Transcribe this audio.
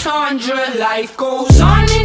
entendre, life goes on.